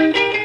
you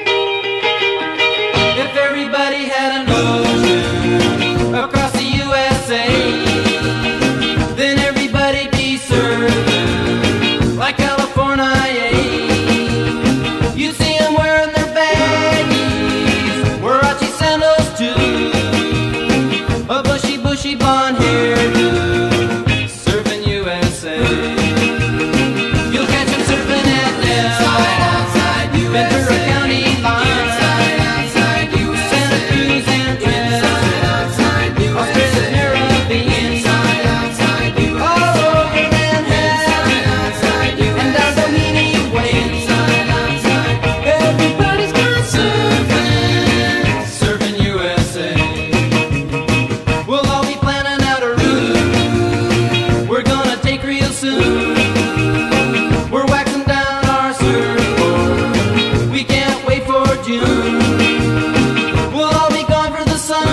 We'll all be gone for the summer.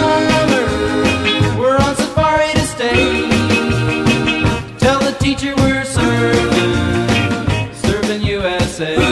We're on safari to stay. Tell the teacher we're serving, surfin' USA.